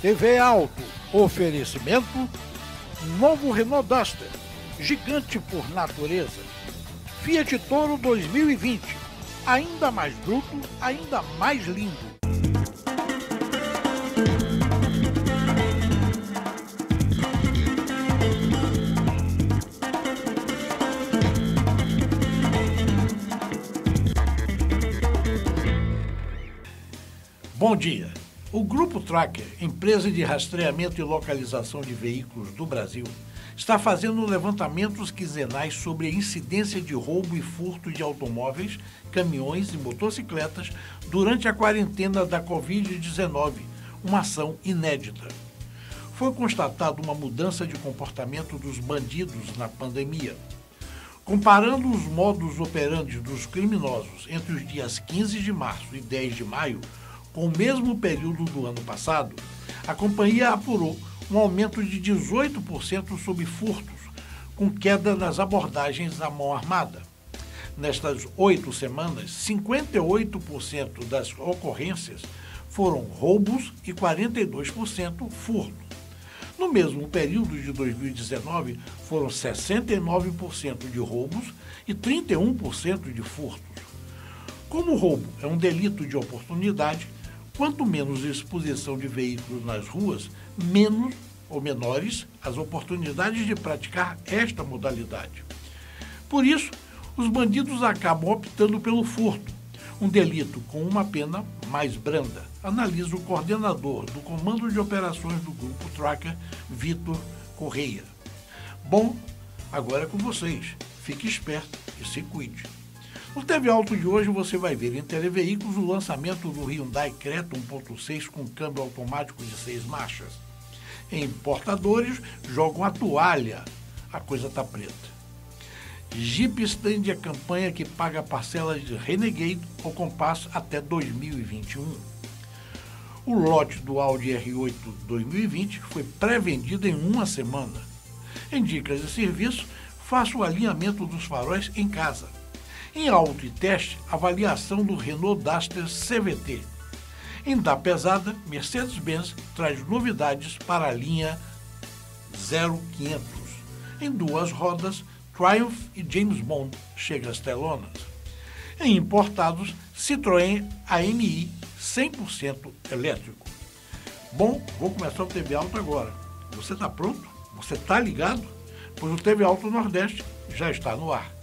TV Alto. Oferecimento: Novo Renault Duster. Gigante por natureza. Fiat Toro 2020. Ainda mais bruto, ainda mais lindo. Bom dia. O Grupo Tracker, empresa de rastreamento e localização de veículos do Brasil, está fazendo levantamentos quinzenais sobre a incidência de roubo e furto de automóveis, caminhões e motocicletas durante a quarentena da Covid-19, uma ação inédita. Foi constatada uma mudança de comportamento dos bandidos na pandemia. Comparando os modos operantes dos criminosos entre os dias 15 de março e 10 de maio, com o mesmo período do ano passado, a companhia apurou um aumento de 18% sobre furtos, com queda nas abordagens à mão armada. Nestas oito semanas, 58% das ocorrências foram roubos e 42% furto. No mesmo período de 2019, foram 69% de roubos e 31% de furtos. Como o roubo é um delito de oportunidade, Quanto menos exposição de veículos nas ruas, menos ou menores as oportunidades de praticar esta modalidade. Por isso, os bandidos acabam optando pelo furto, um delito com uma pena mais branda, analisa o coordenador do Comando de Operações do Grupo Tracker, Vitor Correia. Bom, agora é com vocês. Fique esperto e se cuide. No TV Alto de hoje você vai ver em televeículos o lançamento do Hyundai Creta 1.6 com câmbio automático de seis marchas. Em importadores jogam a toalha, a coisa tá preta. Jeep estende a campanha que paga parcelas de Renegade ou Compass até 2021. O lote do Audi R8 2020 foi pré-vendido em uma semana. Em dicas de serviço, faça o alinhamento dos faróis em casa. Em auto e teste, avaliação do Renault Duster CVT. Em da pesada, Mercedes-Benz traz novidades para a linha 0500. Em duas rodas, Triumph e James Bond chega às telonas. Em importados, Citroën AMI 100% elétrico. Bom, vou começar o TV Alto agora. Você está pronto? Você está ligado? Pois o TV Alto Nordeste já está no ar.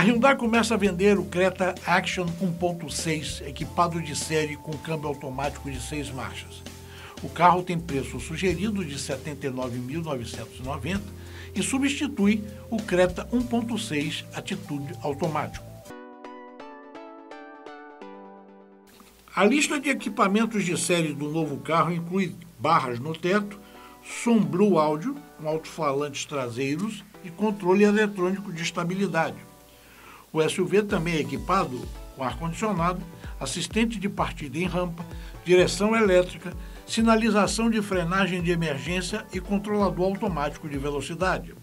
A Hyundai começa a vender o Creta Action 1.6, equipado de série com câmbio automático de seis marchas. O carro tem preço sugerido de R$ 79.990 e substitui o Creta 1.6 Atitude automático. A lista de equipamentos de série do novo carro inclui barras no teto, som Blue Audio, com alto-falantes traseiros e controle eletrônico de estabilidade. O SUV também é equipado com ar-condicionado, assistente de partida em rampa, direção elétrica, sinalização de frenagem de emergência e controlador automático de velocidade.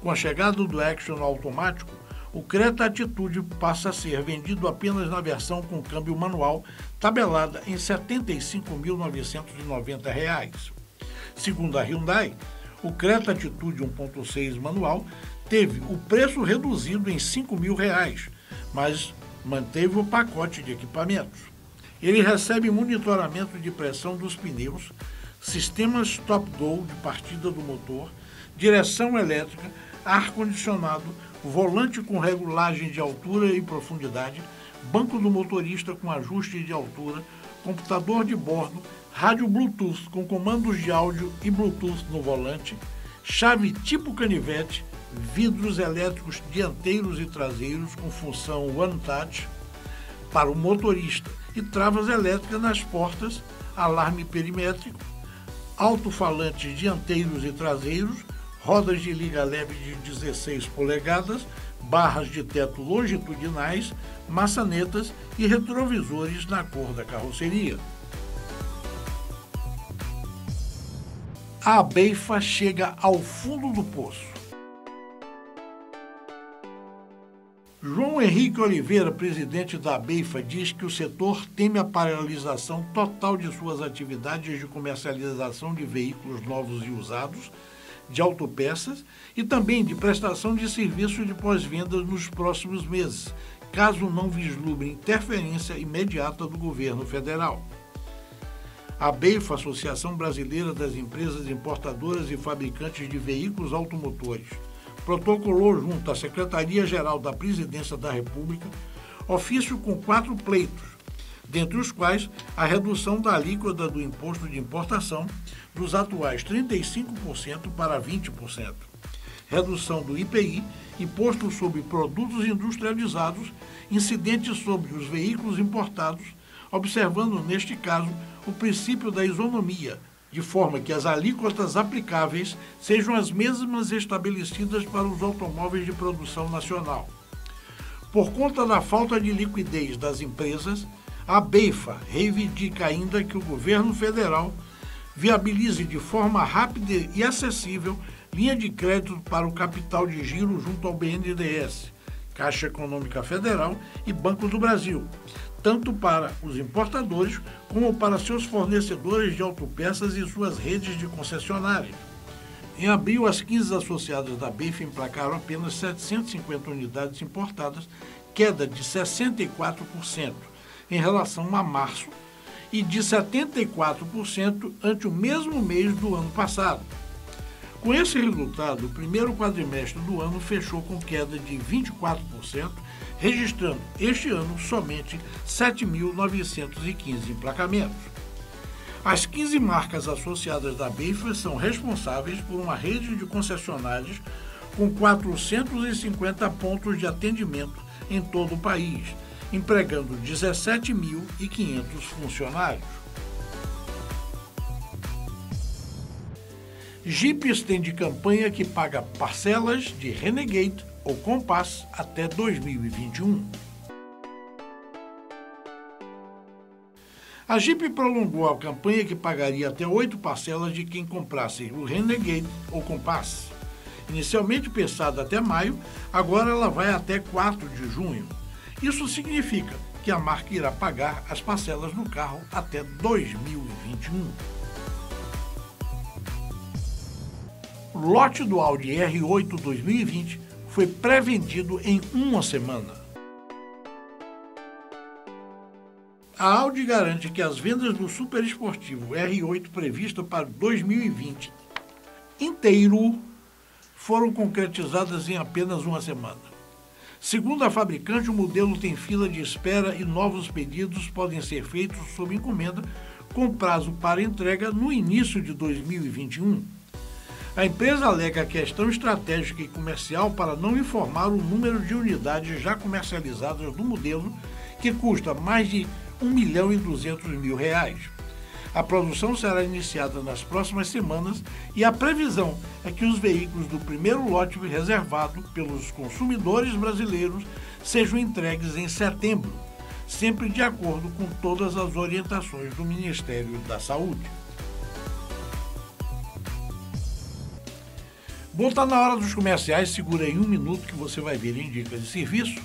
Com a chegada do Action automático, o Creta Atitude passa a ser vendido apenas na versão com câmbio manual, tabelada em R$ 75.990. Segundo a Hyundai, o Creta Atitude 1.6 manual teve o preço reduzido em 5 mil reais, mas manteve o pacote de equipamentos. Ele recebe monitoramento de pressão dos pneus, sistemas top-down de partida do motor, direção elétrica, ar-condicionado, volante com regulagem de altura e profundidade, banco do motorista com ajuste de altura, computador de bordo, rádio Bluetooth com comandos de áudio e Bluetooth no volante, chave tipo canivete, vidros elétricos dianteiros e traseiros com função One Touch para o motorista e travas elétricas nas portas, alarme perimétrico, alto-falantes dianteiros e traseiros, rodas de liga leve de 16 polegadas, barras de teto longitudinais, maçanetas e retrovisores na cor da carroceria. A Beifa chega ao fundo do poço João Henrique Oliveira, presidente da ABEIFA, diz que o setor teme a paralisação total de suas atividades de comercialização de veículos novos e usados, de autopeças e também de prestação de serviços de pós-vendas nos próximos meses, caso não vislumbre interferência imediata do governo federal. A BEIFA, Associação Brasileira das Empresas Importadoras e Fabricantes de Veículos Automotores, protocolou junto à Secretaria-Geral da Presidência da República ofício com quatro pleitos, dentre os quais a redução da alíquota do imposto de importação dos atuais 35% para 20%, redução do IPI, imposto sobre produtos industrializados, incidentes sobre os veículos importados, observando neste caso o princípio da isonomia, de forma que as alíquotas aplicáveis sejam as mesmas estabelecidas para os automóveis de produção nacional. Por conta da falta de liquidez das empresas, a BEIFA reivindica ainda que o governo federal viabilize de forma rápida e acessível linha de crédito para o capital de giro junto ao BNDES, Caixa Econômica Federal e Banco do Brasil, tanto para os importadores como para seus fornecedores de autopeças e suas redes de concessionárias. Em abril, as 15 associadas da BIF emplacaram apenas 750 unidades importadas, queda de 64% em relação a março e de 74% ante o mesmo mês do ano passado. Com esse resultado, o primeiro quadrimestre do ano fechou com queda de 24%, registrando este ano somente 7.915 emplacamentos. As 15 marcas associadas da BIFA são responsáveis por uma rede de concessionárias com 450 pontos de atendimento em todo o país, empregando 17.500 funcionários. Jeeps tem de campanha que paga parcelas de Renegade ou Compass até 2021. A Jeep prolongou a campanha que pagaria até oito parcelas de quem comprasse o Renegade ou Compass. Inicialmente pensada até maio, agora ela vai até 4 de junho. Isso significa que a marca irá pagar as parcelas do carro até 2021. O lote do Audi R8 2020 foi pré-vendido em uma semana. A Audi garante que as vendas do superesportivo R8 previsto para 2020 inteiro foram concretizadas em apenas uma semana. Segundo a fabricante, o modelo tem fila de espera e novos pedidos podem ser feitos sob encomenda com prazo para entrega no início de 2021. A empresa alega questão estratégica e comercial para não informar o número de unidades já comercializadas do modelo, que custa mais de 1 milhão e 200 mil reais. A produção será iniciada nas próximas semanas e a previsão é que os veículos do primeiro lote reservado pelos consumidores brasileiros sejam entregues em setembro, sempre de acordo com todas as orientações do Ministério da Saúde. Bom, está na hora dos comerciais, segura aí um minuto que você vai ver em dicas de serviço.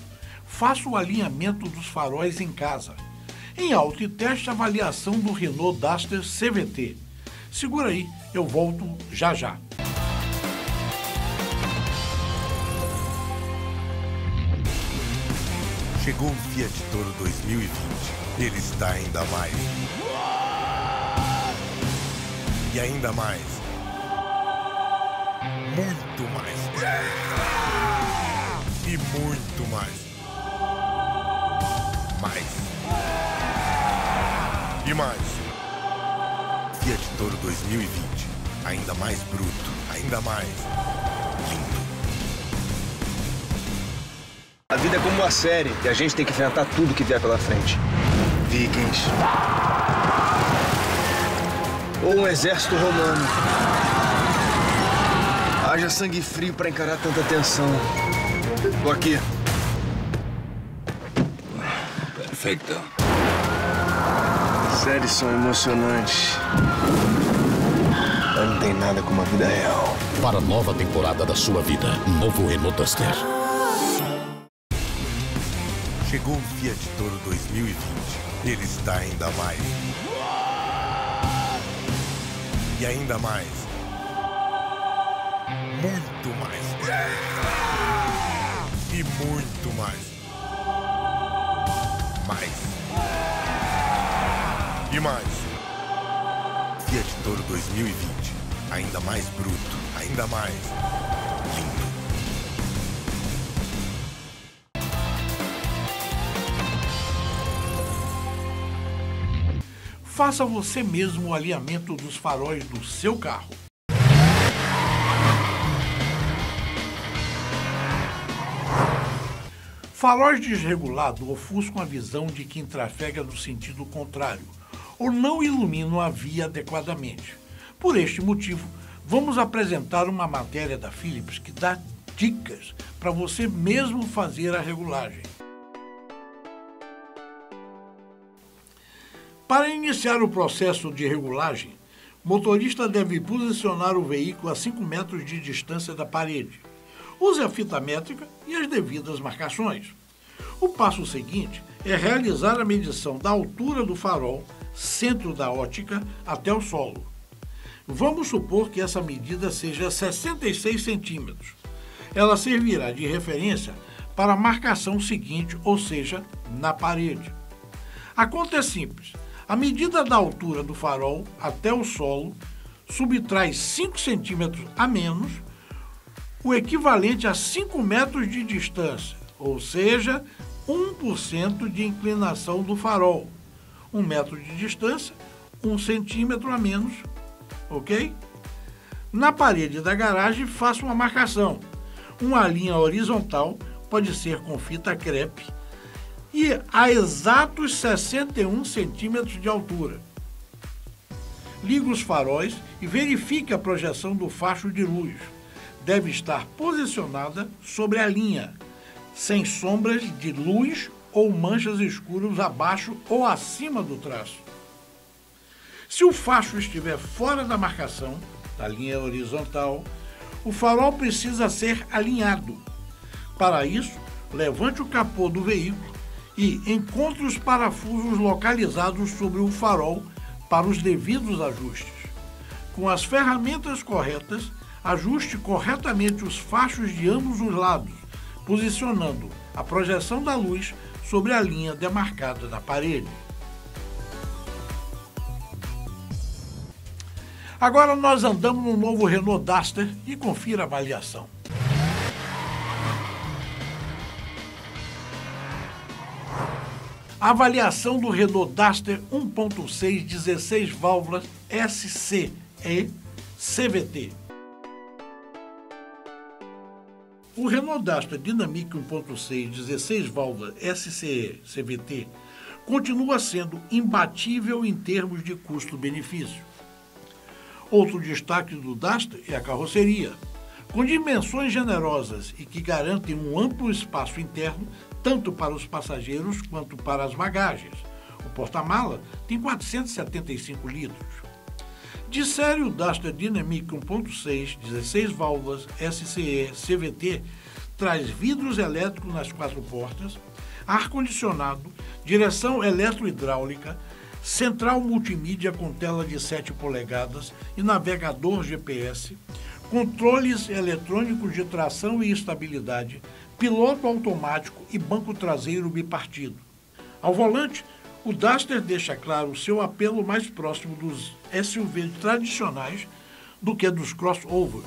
Faça o alinhamento dos faróis em casa. Em alto e teste avaliação do Renault Duster CVT. Segura aí, eu volto já já. Chegou o Fiat Toro 2020. Ele está ainda mais. E ainda mais muito mais. E muito mais. Mais. E mais. Fiat Toro 2020. Ainda mais bruto. Ainda mais. Lindo. A vida é como uma série e a gente tem que enfrentar tudo que vier pela frente. Vikings. Ou um exército romano. Haja sangue frio para encarar tanta tensão. Tô aqui. Perfeito. Séries são emocionantes. Não tem nada como a vida real. Para a nova temporada da sua vida, novo Renault Duster. Chegou o Fiat Toro 2020. Ele está ainda mais. E ainda mais. Muito mais. E muito mais. Mais. E mais. Fiat Toro 2020. Ainda mais bruto. Ainda mais. Lindo. Faça você mesmo o alinhamento dos faróis do seu carro. Faróis desregulados ofuscam a visão de quem trafega no sentido contrário ou não iluminam a via adequadamente. Por este motivo, vamos apresentar uma matéria da Philips que dá dicas para você mesmo fazer a regulagem. Para iniciar o processo de regulagem, motorista deve posicionar o veículo a 5 metros de distância da parede. Use a fita métrica e as devidas marcações. O passo seguinte é realizar a medição da altura do farol, centro da ótica, até o solo. Vamos supor que essa medida seja 66 centímetros. Ela servirá de referência para a marcação seguinte, ou seja, na parede. A conta é simples. A medida da altura do farol até o solo subtrai 5 centímetros a menos, o equivalente a 5 metros de distância, ou seja, 1% de inclinação do farol. 1 metro de distância, 1 centímetro a menos, ok? Na parede da garagem, faça uma marcação. Uma linha horizontal pode ser com fita crepe e a exatos 61 centímetros de altura. Ligue os faróis e verifique a projeção do facho de luz. Deve estar posicionada sobre a linha, sem sombras de luz ou manchas escuras abaixo ou acima do traço. Se o facho estiver fora da marcação, da linha horizontal, o farol precisa ser alinhado. Para isso, levante o capô do veículo e encontre os parafusos localizados sobre o farol para os devidos ajustes. Com as ferramentas corretas, ajuste corretamente os fachos de ambos os lados, posicionando a projeção da luz sobre a linha demarcada da parede. Agora nós andamos no novo Renault Duster e confira a avaliação. A avaliação do Renault Duster 1.6 16 válvulas SCE CVT. O Renault Duster Dynamic 1.6 16 válvulas SCE CVT continua sendo imbatível em termos de custo-benefício. Outro destaque do Duster é a carroceria. Com dimensões generosas e que garantem um amplo espaço interno, tanto para os passageiros quanto para as bagagens. O porta-mala tem 475 litros. De série, o Duster Dynamic 1.6, 16 válvulas SCE CVT traz vidros elétricos nas quatro portas, ar-condicionado, direção eletrohidráulica, central multimídia com tela de 7 polegadas e navegador GPS, controles eletrônicos de tração e estabilidade, piloto automático e banco traseiro bipartido. Ao volante, o Duster deixa claro seu apelo mais próximo dos SUVs tradicionais do que dos crossovers.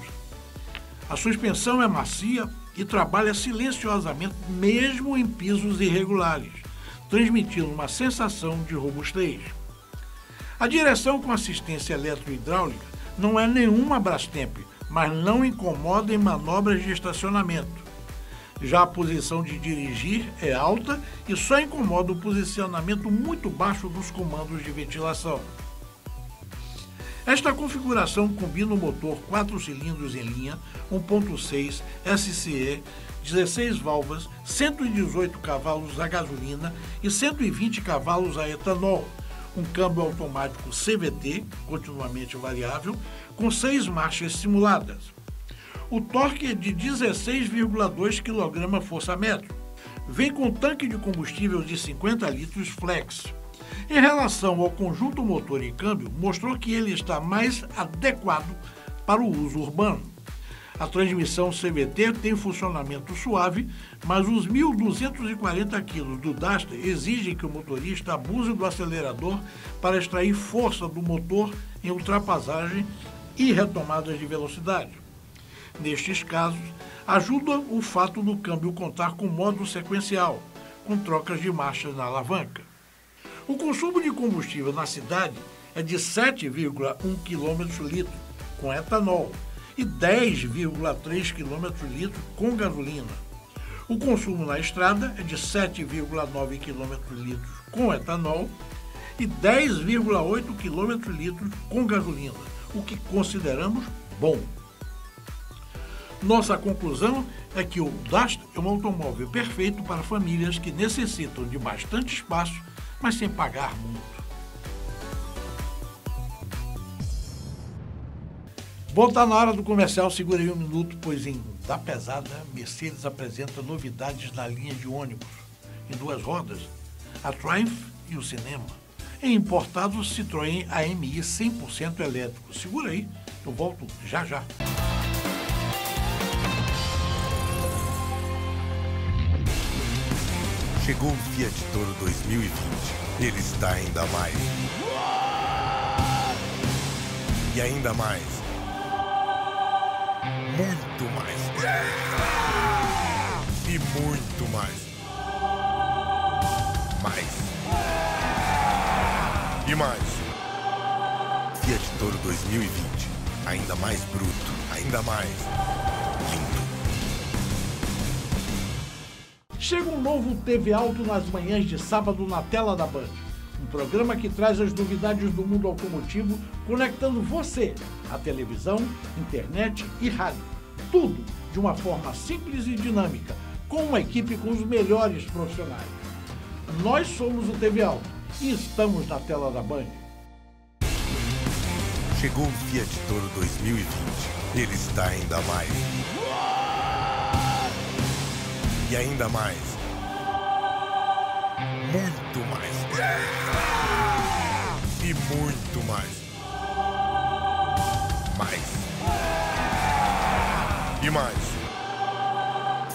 A suspensão é macia e trabalha silenciosamente mesmo em pisos irregulares, transmitindo uma sensação de robustez. A direção com assistência eletrohidráulica não é nenhuma Brastemp, mas não incomoda em manobras de estacionamento. Já a posição de dirigir é alta e só incomoda o posicionamento muito baixo dos comandos de ventilação. Esta configuração combina o motor 4 cilindros em linha, 1.6 SCE, 16 válvulas, 118 cavalos a gasolina e 120 cavalos a etanol, um câmbio automático CVT, continuamente variável, com seis marchas simuladas. O torque é de 16,2 kgfm, vem com tanque de combustível de 50 litros flex. Em relação ao conjunto motor e câmbio, mostrou que ele está mais adequado para o uso urbano. A transmissão CVT tem funcionamento suave, mas os 1.240 kg do Duster exigem que o motorista abuse do acelerador para extrair força do motor em ultrapassagem e retomadas de velocidade. Nestes casos, ajuda o fato do câmbio contar com modo sequencial, com trocas de marchas na alavanca. O consumo de combustível na cidade é de 7,1 km com etanol e 10,3 km com gasolina. O consumo na estrada é de 7,9 km com etanol e 10,8 km com gasolina, o que consideramos bom. Nossa conclusão é que o Duster é um automóvel perfeito para famílias que necessitam de bastante espaço, mas sem pagar muito. Bom, tá na hora do comercial, segura aí um minuto, pois em Da Pesada, Mercedes apresenta novidades na linha de ônibus, em duas rodas, a Triumph e o Cinema. Em importados, Citroën AMI 100% elétrico. Segura aí, eu volto já já. Chegou o Fiat Toro 2020. Ele está ainda mais. E ainda mais. Muito mais. E muito mais. Mais. E mais. Fiat Toro 2020. Ainda mais bruto. Ainda mais. Lindo. Chega um novo TV Alto nas manhãs de sábado na tela da Band. Um programa que traz as novidades do mundo automotivo, conectando você à televisão, internet e rádio. Tudo de uma forma simples e dinâmica, com uma equipe com os melhores profissionais. Nós somos o TV Alto e estamos na tela da Band. Chegou o Fiat Toro 2020. Ele está ainda mais. E ainda mais. Muito mais. E muito mais. Mais. E mais.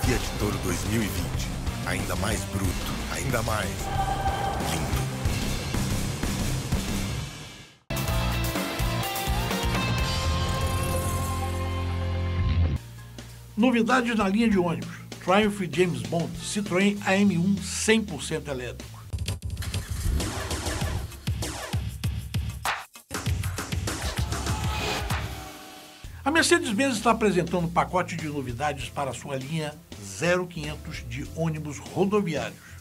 Fiat Toro 2020. Ainda mais bruto. Ainda mais. Lindo. Novidades na linha de ônibus. Triumph James Bond, Citroën AM1 100% elétrico. A Mercedes-Benz está apresentando um pacote de novidades para sua linha 0500 de ônibus rodoviários.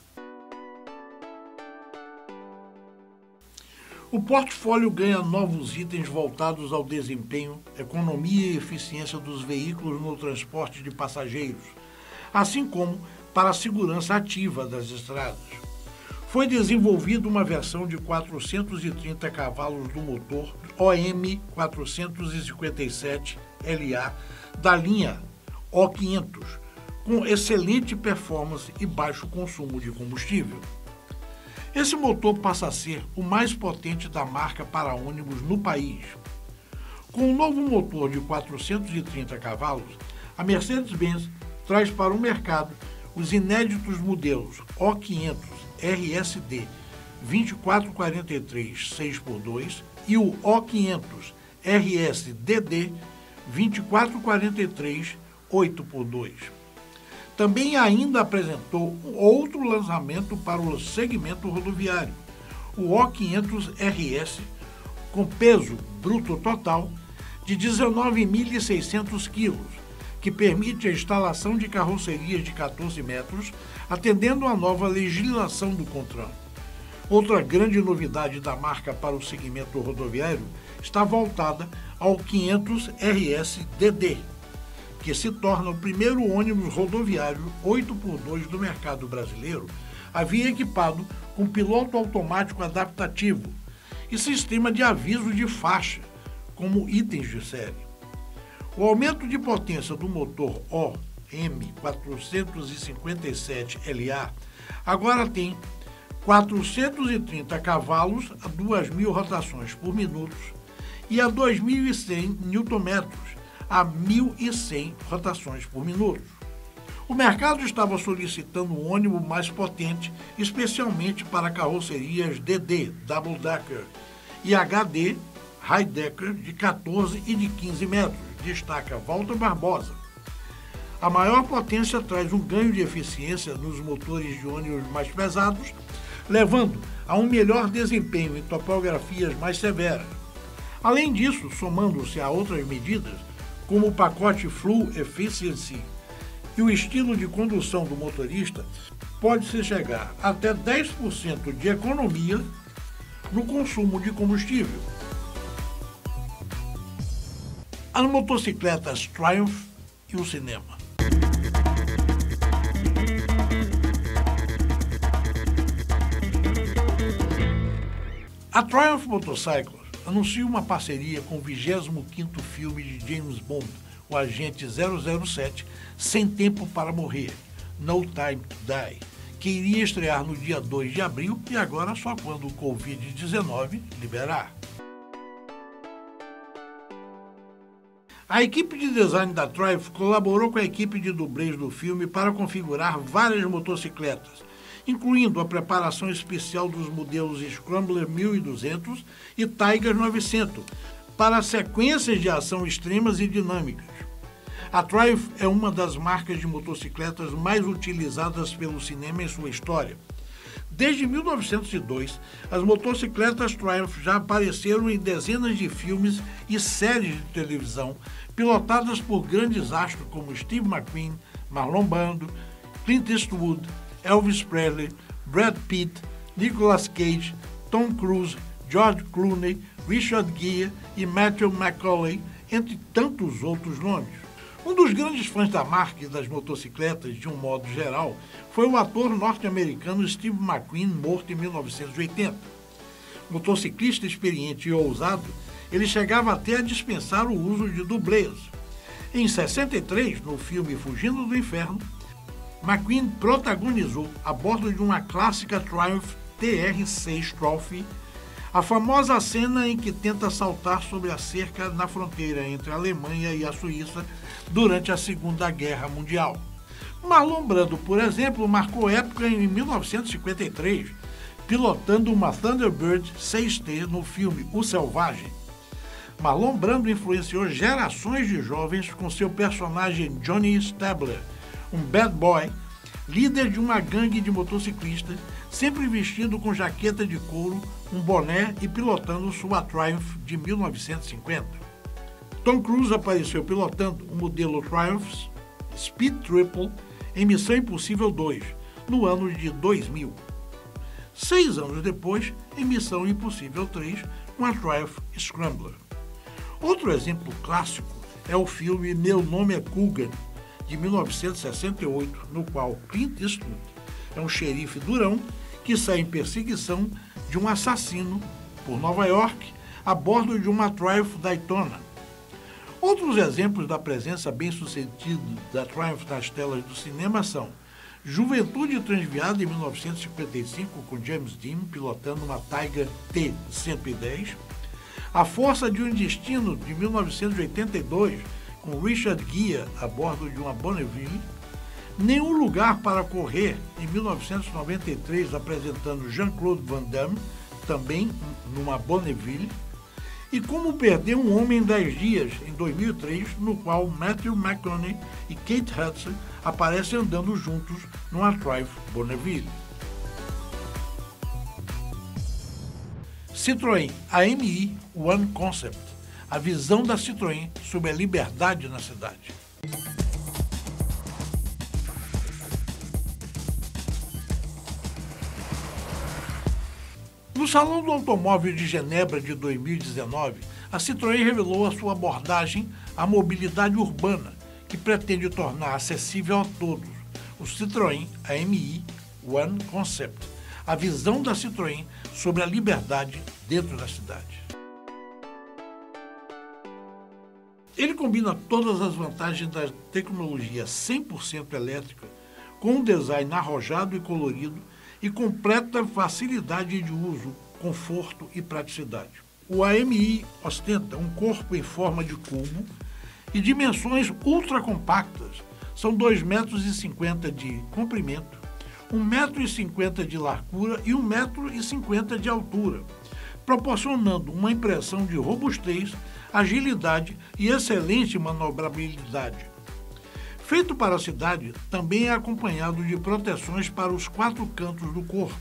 O portfólio ganha novos itens voltados ao desempenho, economia e eficiência dos veículos no transporte de passageiros, assim como para a segurança ativa das estradas. Foi desenvolvida uma versão de 430 cavalos do motor OM 457 LA da linha O500, com excelente performance e baixo consumo de combustível. Esse motor passa a ser o mais potente da marca para ônibus no país. Com um novo motor de 430 cavalos, a Mercedes-Benz traz para o mercado os inéditos modelos O500 RSD 2443 6x2 e o O500 RSDD 2443 8x2. Também ainda apresentou outro lançamento para o segmento rodoviário, o O500 RS, com peso bruto total de 19.600 quilos, que permite a instalação de carrocerias de 14 metros, atendendo à nova legislação do CONTRAN. Outra grande novidade da marca para o segmento rodoviário está voltada ao 500 RS-DD, que se torna o primeiro ônibus rodoviário 8x2 do mercado brasileiro a vir equipado com piloto automático adaptativo e sistema de aviso de faixa, como itens de série. O aumento de potência do motor O M457LA agora tem 430 cavalos a 2.000 rotações por minuto e a 2.100 Nm a 1.100 rotações por minuto. O mercado estava solicitando um ônibus mais potente, especialmente para carrocerias DD, Double Decker, e HD, High Decker, de 14 e de 15 metros, destaca Walter Barbosa. A maior potência traz um ganho de eficiência nos motores de ônibus mais pesados, levando a um melhor desempenho em topografias mais severas. Além disso, somando-se a outras medidas, como o pacote Full Efficiency e o estilo de condução do motorista, pode-se chegar até 10% de economia no consumo de combustível. As motocicletas Triumph e o cinema. A Triumph Motorcycles anuncia uma parceria com o 25º filme de James Bond, o Agente 007, Sem Tempo para Morrer, No Time to Die, que iria estrear no dia 2 de abril e agora só quando o Covid-19 liberar. A equipe de design da Triumph colaborou com a equipe de dublês do filme para configurar várias motocicletas, incluindo a preparação especial dos modelos Scrambler 1200 e Tiger 900, para sequências de ação extremas e dinâmicas. A Triumph é uma das marcas de motocicletas mais utilizadas pelo cinema em sua história. Desde 1902, as motocicletas Triumph já apareceram em dezenas de filmes e séries de televisão, pilotadas por grandes astros como Steve McQueen, Marlon Brando, Clint Eastwood, Elvis Presley, Brad Pitt, Nicolas Cage, Tom Cruise, George Clooney, Richard Gere e Matthew McCauley, entre tantos outros nomes. Um dos grandes fãs da marca e das motocicletas, de um modo geral, foi o ator norte-americano Steve McQueen, morto em 1980. Motociclista experiente e ousado, ele chegava até a dispensar o uso de dublês. Em 63, no filme Fugindo do Inferno, McQueen protagonizou, a bordo de uma clássica Triumph TR-6 Trophy, a famosa cena em que tenta saltar sobre a cerca na fronteira entre a Alemanha e a Suíça durante a Segunda Guerra Mundial. Marlon Brando, por exemplo, marcou época em 1953, pilotando uma Thunderbird 6T no filme O Selvagem. Marlon Brando influenciou gerações de jovens com seu personagem Johnny Stabler, um bad boy, líder de uma gangue de motociclistas, sempre vestido com jaqueta de couro, um boné e pilotando sua Triumph de 1950. Tom Cruise apareceu pilotando o modelo Triumph Speed Triple em Missão Impossível 2, no ano de 2000. Seis anos depois, em Missão Impossível 3, com a Triumph Scrambler. Outro exemplo clássico é o filme Meu Nome é Coogan, de 1968, no qual Clint Eastwood é um xerife durão que sai em perseguição de um assassino por Nova York a bordo de uma Triumph Daytona. Outros exemplos da presença bem-sucedida da Triumph nas telas do cinema são Juventude Transviada em 1955 com James Dean pilotando uma Tiger T-110, A Força de um Destino de 1982 com Richard Gere a bordo de uma Bonneville, Nenhum Lugar para Correr, em 1993, apresentando Jean-Claude Van Damme, também numa Bonneville, e Como Perder um Homem em 10 Dias, em 2003, no qual Matthew McConaughey e Kate Hudson aparecem andando juntos numa Triumph Bonneville. Citroën AMI One Concept a visão da Citroën sobre a liberdade na cidade. No Salão do Automóvel de Genebra de 2019, a Citroën revelou a sua abordagem à mobilidade urbana, que pretende tornar acessível a todos o Citroën AMI One Concept, a visão da Citroën sobre a liberdade dentro da cidade. Ele combina todas as vantagens da tecnologia 100% elétrica com um design arrojado e colorido e completa facilidade de uso, conforto e praticidade. O AMI ostenta um corpo em forma de cubo e dimensões ultra compactas. São 2,50 metros de comprimento, 1,50 metro de largura e 1,50 metro de altura, proporcionando uma impressão de robustez, agilidade e excelente manobrabilidade. Feito para a cidade, também é acompanhado de proteções para os quatro cantos do corpo.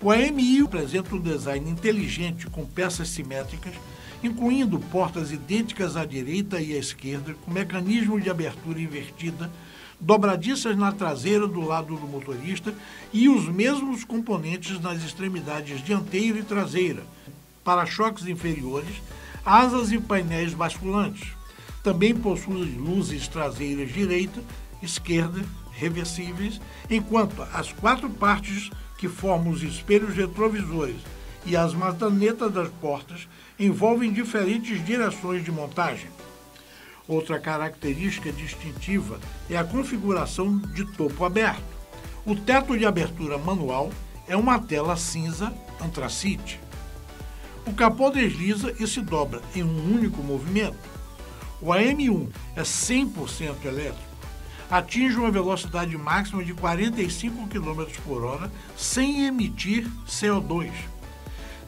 O AMI apresenta um design inteligente com peças simétricas incluindo portas idênticas à direita e à esquerda, com mecanismo de abertura invertida, dobradiças na traseira do lado do motorista e os mesmos componentes nas extremidades dianteira e traseira, para-choques inferiores, asas e painéis basculantes. Também possui luzes traseiras direita, esquerda, reversíveis, enquanto as quatro partes que formam os espelhos retrovisores e as maçanetas das portas envolvem diferentes direções de montagem. Outra característica distintiva é a configuração de topo aberto. O teto de abertura manual é uma tela cinza antracite. O capô desliza e se dobra em um único movimento. O AM1 é 100% elétrico. Atinge uma velocidade máxima de 45 km por hora sem emitir CO2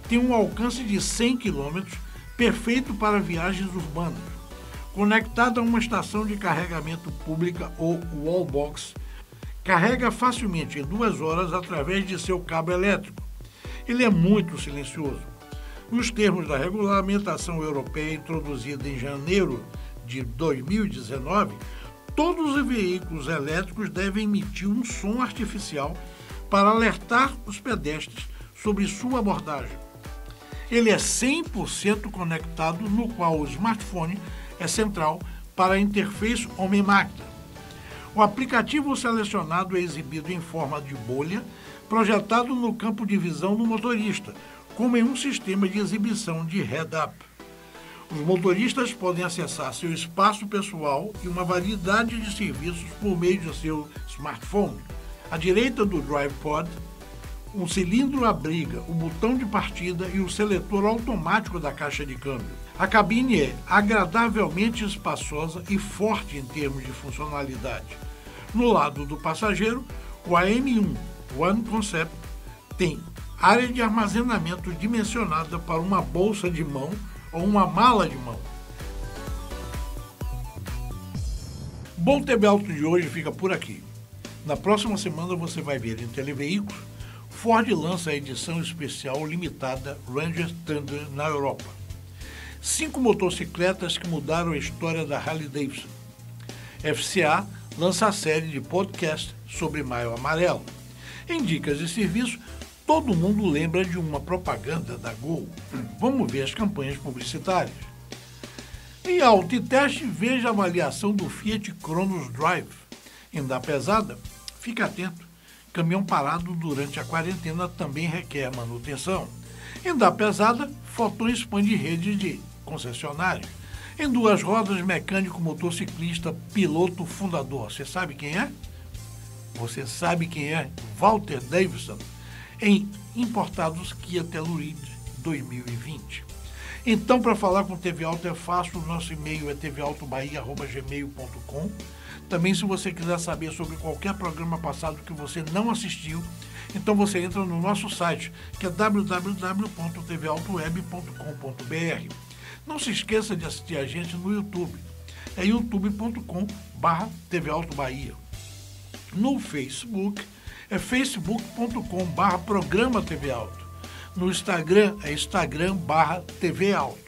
tem um alcance de 100 km, perfeito para viagens urbanas. Conectado a uma estação de carregamento pública ou wallbox, carrega facilmente em duas horas através de seu cabo elétrico. Ele é muito silencioso. Nos termos da regulamentação europeia introduzida em janeiro de 2019, todos os veículos elétricos devem emitir um som artificial para alertar os pedestres sobre sua abordagem. Ele é 100% conectado, no qual o smartphone é central para a interface homem-máquina. O aplicativo selecionado é exibido em forma de bolha, projetado no campo de visão do motorista, como em um sistema de exibição de head-up. Os motoristas podem acessar seu espaço pessoal e uma variedade de serviços por meio de seu smartphone. À direita do Drive Pod um cilindro abriga o botão de partida e o seletor automático da caixa de câmbio. A cabine é agradavelmente espaçosa e forte em termos de funcionalidade. No lado do passageiro, o AM1 One Concept tem área de armazenamento dimensionada para uma bolsa de mão ou uma mala de mão. Bom TV Alto de hoje fica por aqui. Na próxima semana você vai ver em Televeículos Ford lança a edição especial limitada Ranger Thunder na Europa. Cinco motocicletas que mudaram a história da Harley Davidson. FCA lança a série de podcast sobre Maio Amarelo. Em dicas de serviço, todo mundo lembra de uma propaganda da Gol. Vamos ver as campanhas publicitárias. Em alto e teste, veja a avaliação do Fiat Cronos Drive. Em da pesada, fique atento Caminhão parado durante a quarentena também requer manutenção. Em da pesada, Foton expande rede de concessionários. Em duas rodas, mecânico, motociclista, piloto, fundador. Você sabe quem é? Você sabe quem é? Walter Davidson, em Importados Kia Telluride 2020. Então, para falar com o TV Alto é fácil, o nosso e-mail é tvaltobahia.gmail.com também, se você quiser saber sobre qualquer programa passado que você não assistiu, então você entra no nosso site, que é www.tvautoweb.com.br. Não se esqueça de assistir a gente no YouTube. É youtube.com.br. No Facebook é facebook.com.br Programa TV Alto. No Instagram é Instagram TV Alto.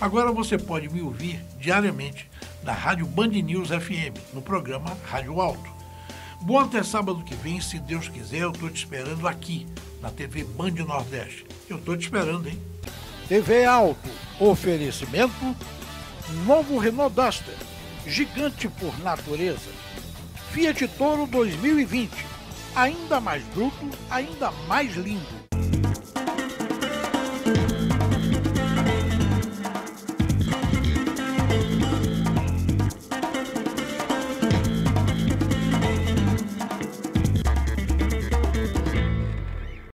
Agora você pode me ouvir diariamente da Rádio Band News FM, no programa Rádio Alto. Bom até sábado que vem, se Deus quiser, eu estou te esperando aqui, na TV Band Nordeste. Eu estou te esperando, hein? TV Alto, oferecimento, novo Renault Duster, gigante por natureza. Fiat Toro 2020, ainda mais bruto, ainda mais lindo.